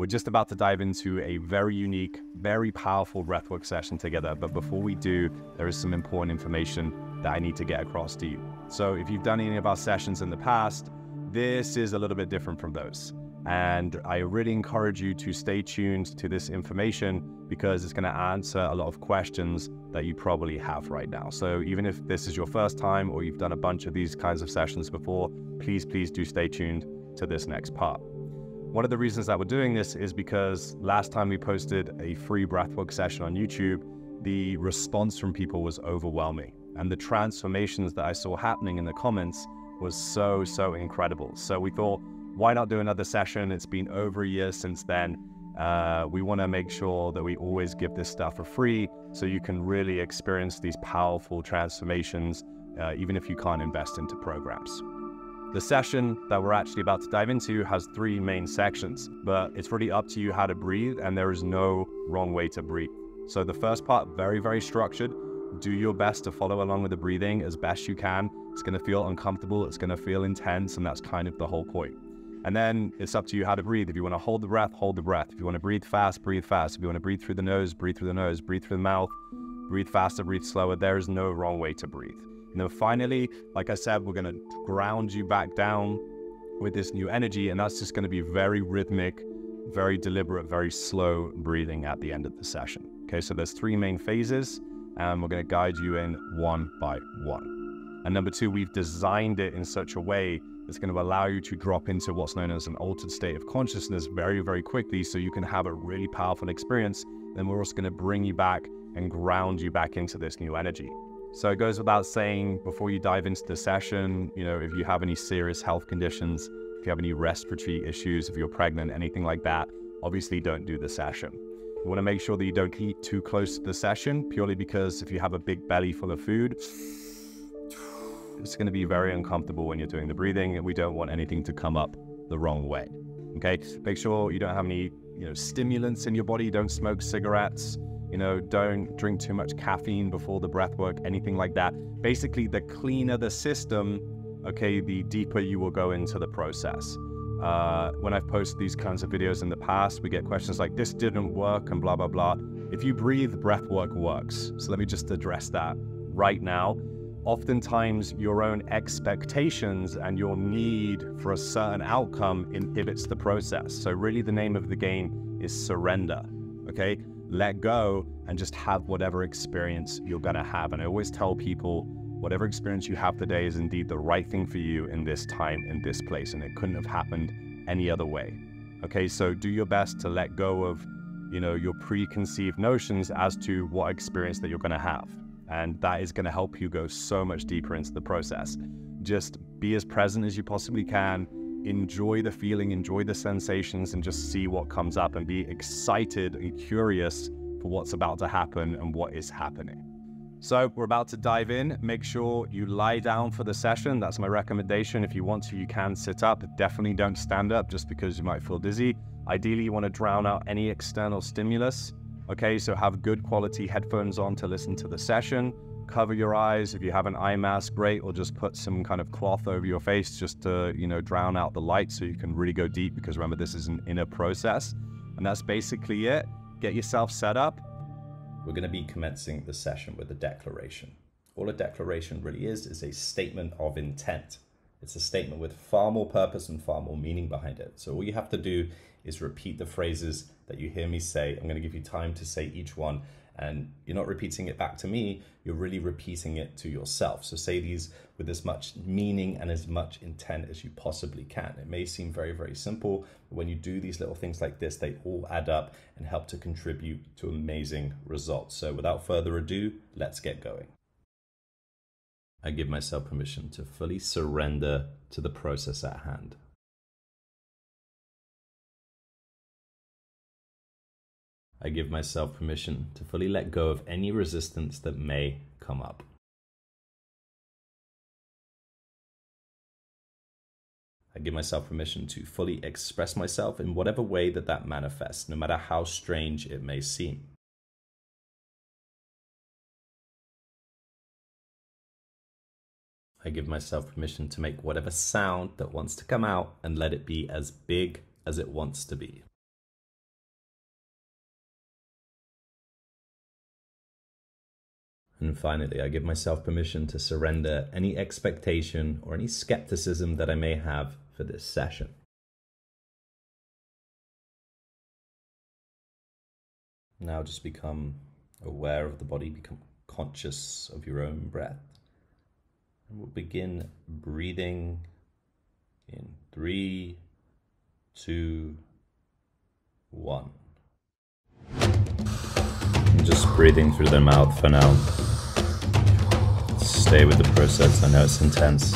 We're just about to dive into a very unique, very powerful breathwork session together. But before we do, there is some important information that I need to get across to you. So if you've done any of our sessions in the past, this is a little bit different from those. And I really encourage you to stay tuned to this information because it's going to answer a lot of questions that you probably have right now. So even if this is your first time or you've done a bunch of these kinds of sessions before, please, please do stay tuned to this next part. One of the reasons that we're doing this is because last time we posted a free breathwork session on YouTube, the response from people was overwhelming. And the transformations that I saw happening in the comments was so, so incredible. So we thought, why not do another session? It's been over a year since then. Uh, we want to make sure that we always give this stuff for free so you can really experience these powerful transformations, uh, even if you can't invest into programs. The session that we're actually about to dive into has three main sections, but it's really up to you how to breathe, and there is no wrong way to breathe. So, the first part, very, very structured. Do your best to follow along with the breathing as best you can. It's going to feel uncomfortable, it's going to feel intense, and that's kind of the whole point. And then it's up to you how to breathe. If you want to hold the breath, hold the breath. If you want to breathe fast, breathe fast. If you want to breathe through the nose, breathe through the nose. Breathe through the mouth, breathe faster, breathe slower. There is no wrong way to breathe. And then finally, like I said, we're going to ground you back down with this new energy. And that's just going to be very rhythmic, very deliberate, very slow breathing at the end of the session. Okay, so there's three main phases, and we're going to guide you in one by one. And number two, we've designed it in such a way it's going to allow you to drop into what's known as an altered state of consciousness very, very quickly so you can have a really powerful experience. Then we're also going to bring you back and ground you back into this new energy. So it goes without saying before you dive into the session, you know, if you have any serious health conditions, if you have any respiratory issues, if you're pregnant, anything like that, obviously don't do the session. You want to make sure that you don't eat too close to the session purely because if you have a big belly full of food, it's going to be very uncomfortable when you're doing the breathing, and we don't want anything to come up the wrong way. Okay, make sure you don't have any you know stimulants in your body. Don't smoke cigarettes. You know, don't drink too much caffeine before the breath work, anything like that. Basically, the cleaner the system, okay, the deeper you will go into the process. Uh, when I've posted these kinds of videos in the past, we get questions like, this didn't work and blah, blah, blah. If you breathe, breath work works. So let me just address that right now oftentimes your own expectations and your need for a certain outcome inhibits the process. So, really, the name of the game is surrender. Okay, let go and just have whatever experience you're going to have. And I always tell people, whatever experience you have today is indeed the right thing for you in this time, in this place, and it couldn't have happened any other way. Okay, so do your best to let go of, you know, your preconceived notions as to what experience that you're going to have. And that is going to help you go so much deeper into the process. Just be as present as you possibly can. Enjoy the feeling, enjoy the sensations, and just see what comes up and be excited and curious for what's about to happen and what is happening. So, we're about to dive in. Make sure you lie down for the session. That's my recommendation. If you want to, you can sit up. Definitely don't stand up just because you might feel dizzy. Ideally, you want to drown out any external stimulus. Okay, so have good quality headphones on to listen to the session. Cover your eyes. If you have an eye mask, great, or just put some kind of cloth over your face just to, you know, drown out the light so you can really go deep because remember, this is an inner process. And that's basically it. Get yourself set up. We're going to be commencing the session with a declaration. All a declaration really is is a statement of intent. It's a statement with far more purpose and far more meaning behind it. So all you have to do is repeat the phrases that you hear me say. I'm going to give you time to say each one. And you're not repeating it back to me, you're really repeating it to yourself. So say these with as much meaning and as much intent as you possibly can. It may seem very, very simple, but when you do these little things like this, they all add up and help to contribute to amazing results. So without further ado, let's get going. I give myself permission to fully surrender to the process at hand. I give myself permission to fully let go of any resistance that may come up. I give myself permission to fully express myself in whatever way that that manifests, no matter how strange it may seem. I give myself permission to make whatever sound that wants to come out and let it be as big as it wants to be. And finally, I give myself permission to surrender any expectation or any skepticism that I may have for this session. Now just become aware of the body, become conscious of your own breath. And we'll begin breathing in three, two, one. Just breathing through the mouth for now. Stay with the process, I know it's intense.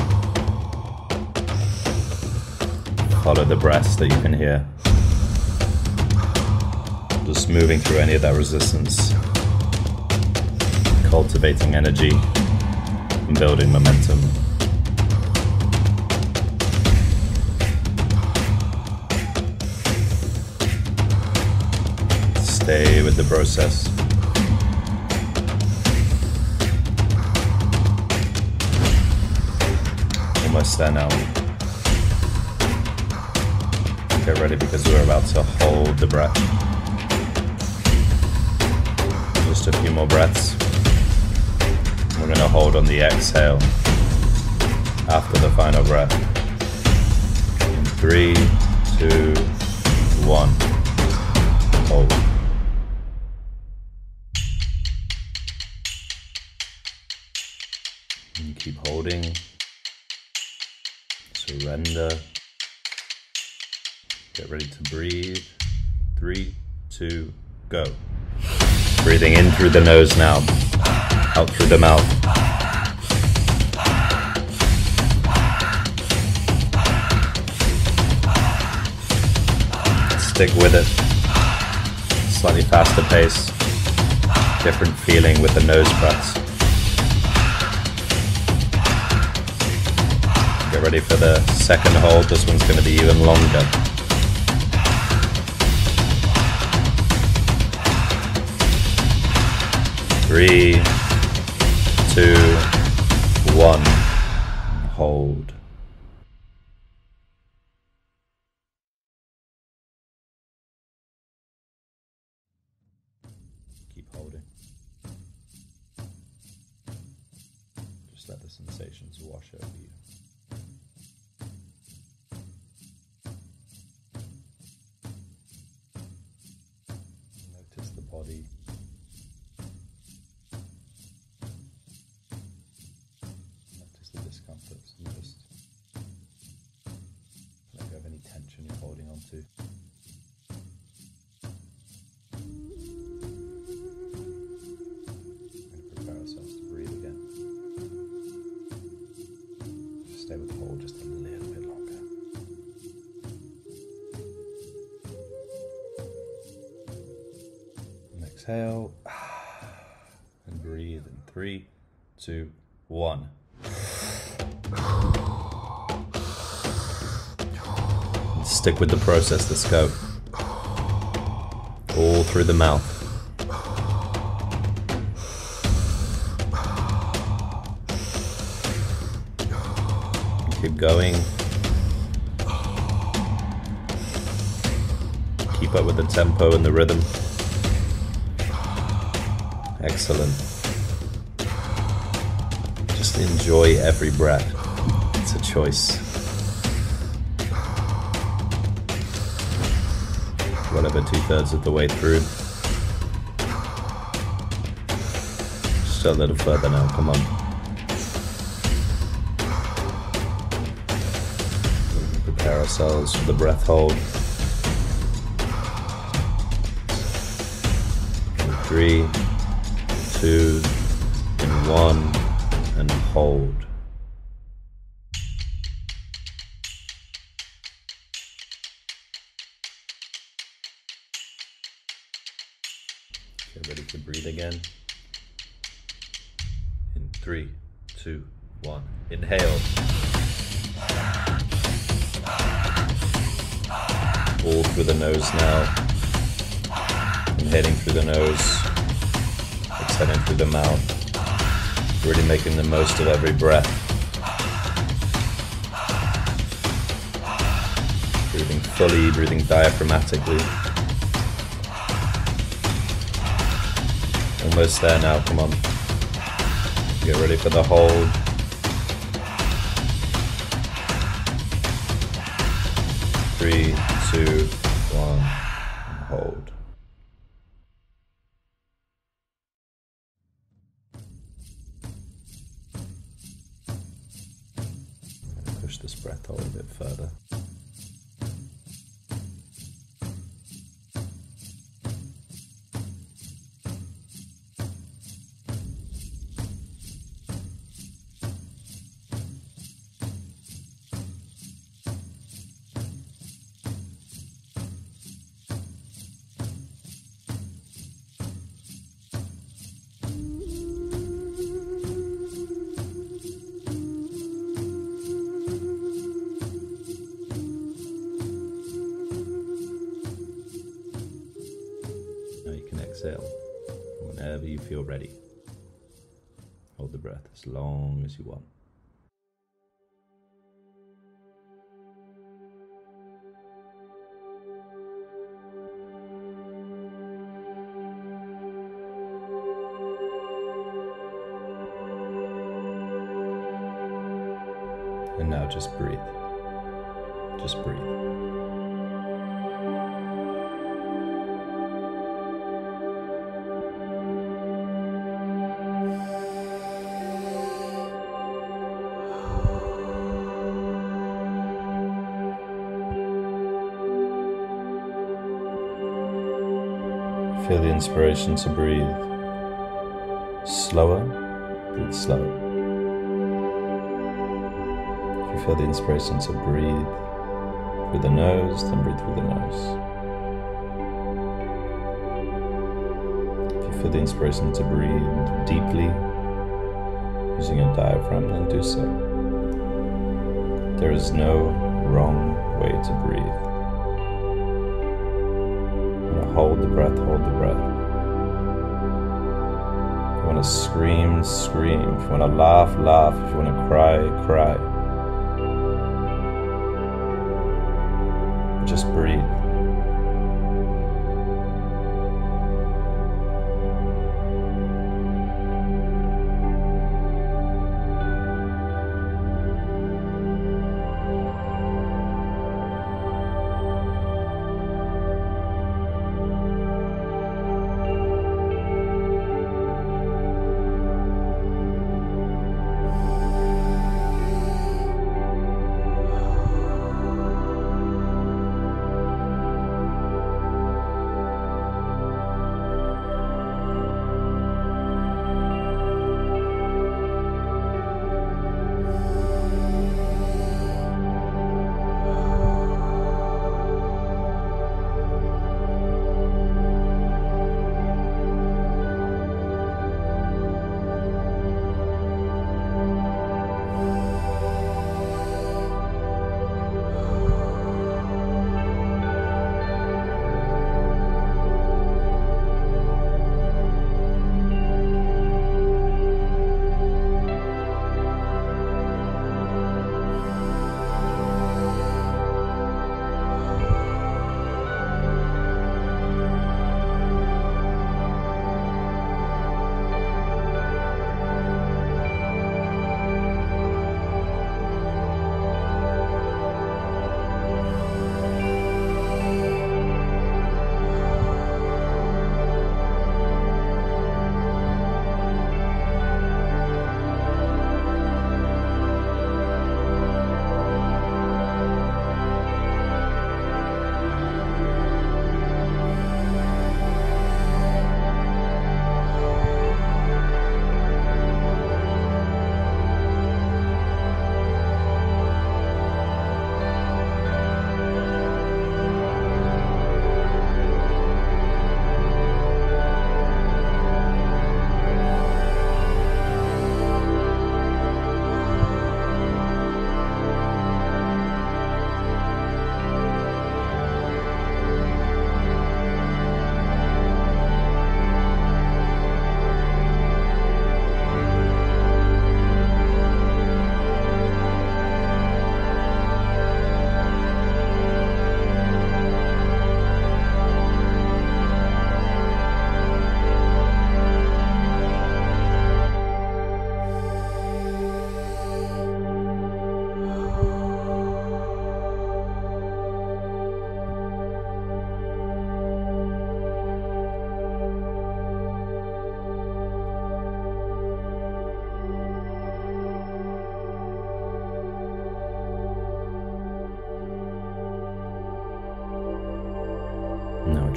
Follow the breaths that you can hear. Just moving through any of that resistance. Cultivating energy and building momentum. Stay with the process. There now. Get ready because we're about to hold the breath. Just a few more breaths. We're going to hold on the exhale after the final breath. In three, two, one. Hold. Keep holding. Surrender. Get ready to breathe. Three, two, go. Breathing in through the nose now, out through the mouth. Stick with it. Slightly faster pace. Different feeling with the nose breaths. Ready for the second hold. This one's going to be even longer. Three, two, one. Hold. Keep holding. Just let the sensations wash over you. Exhale. And breathe in three, two, one. And stick with the process. Let's go. All through the mouth. Keep going. Keep up with the tempo and the rhythm. Excellent. Just enjoy every breath. It's a choice. Whatever two thirds of the way through. Just a little further now, come on. Prepare ourselves for the breath hold. Three, two, and one, and hold. Get ready to breathe again. In three, two, one. Inhale. All through the nose now. I'm heading through the nose exhaling through the mouth, really making the most of every breath. Breathing fully, breathing diaphragmatically. Almost there now, come on. Get ready for the hold. Three, two, one, hold. Feel ready. Hold the breath as long as you want. And now just breathe. Just breathe. Inspiration to breathe. Slower, breathe slow. If you feel the inspiration to breathe through the nose, then breathe through the nose. If you feel the inspiration to breathe deeply using your diaphragm, then do so. There is no wrong way to breathe. Hold the breath, hold the breath. If you want to scream, scream. If you want to laugh, laugh. If you want to cry, cry.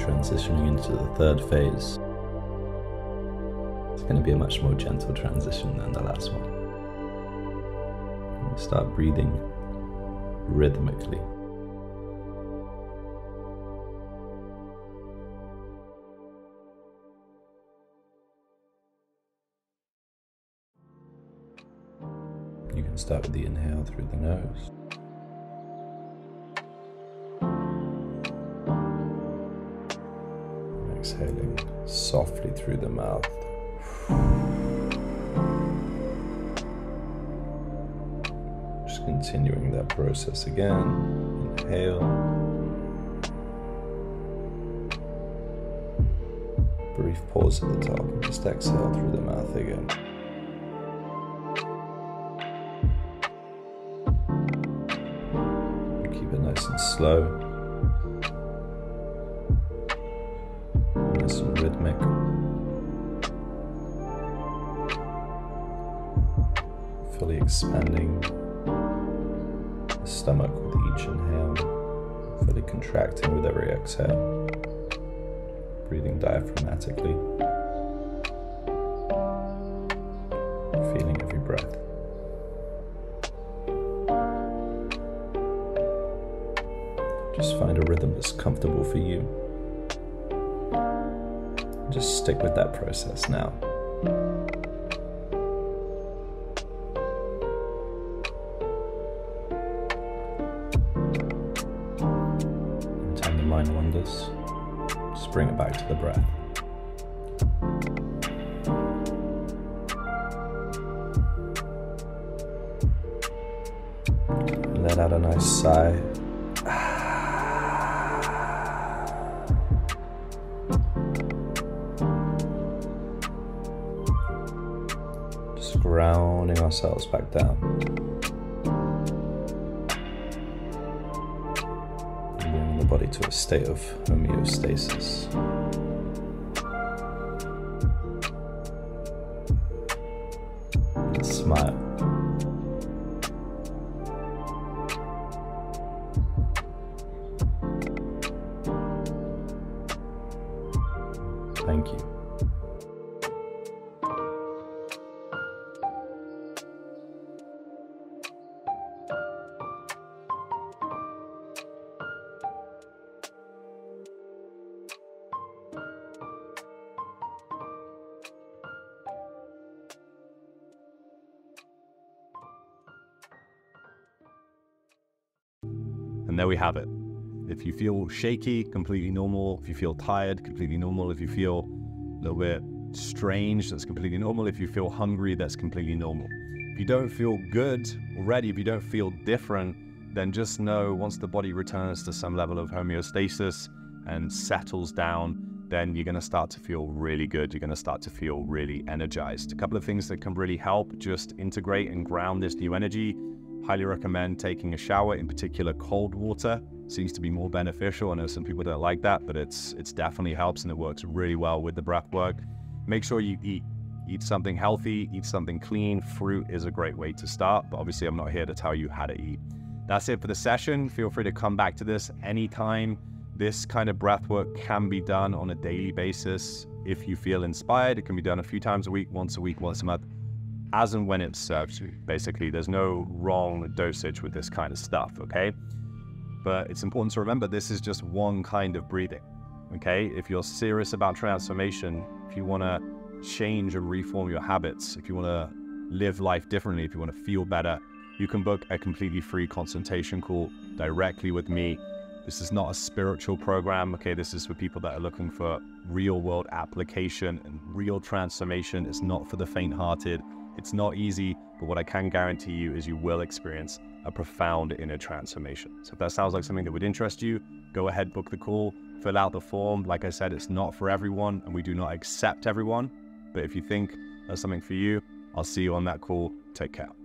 Transitioning into the third phase. It's going to be a much more gentle transition than the last one. Start breathing rhythmically. You can start with the inhale through the nose. Softly through the mouth. Just continuing that process again. Inhale. Brief pause at the top and just exhale through the mouth again. Keep it nice and slow. Fully expanding the stomach with each inhale, fully contracting with every exhale, breathing diaphragmatically, stick with that process now. Return the mind wanders, just bring it back to the breath. Let out a nice sigh. Ourselves back down. The body to a state of homeostasis. And smile. And there we have it. If you feel shaky, completely normal. If you feel tired, completely normal. If you feel a little bit strange, that's completely normal. If you feel hungry, that's completely normal. If you don't feel good already, if you don't feel different, then just know once the body returns to some level of homeostasis and settles down, then you're going to start to feel really good. You're going to start to feel really energized. A couple of things that can really help just integrate and ground this new energy Highly recommend taking a shower, in particular cold water. Seems to be more beneficial. I know some people don't like that, but it's it's definitely helps and it works really well with the breath work. Make sure you eat eat something healthy, eat something clean. Fruit is a great way to start, but obviously I'm not here to tell you how to eat. That's it for the session. Feel free to come back to this anytime. This kind of breath work can be done on a daily basis. If you feel inspired, it can be done a few times a week, once a week, once a month as and when it serves you. Basically, there's no wrong dosage with this kind of stuff, okay? But it's important to remember this is just one kind of breathing, okay? If you're serious about transformation, if you want to change and reform your habits, if you want to live life differently, if you want to feel better, you can book a completely free consultation call directly with me. This is not a spiritual program, okay? This is for people that are looking for real world application and real transformation. It's not for the faint hearted. It's not easy, but what I can guarantee you is you will experience a profound inner transformation. So if that sounds like something that would interest you, go ahead, book the call, fill out the form. Like I said, it's not for everyone and we do not accept everyone. But if you think that's something for you, I'll see you on that call. Take care.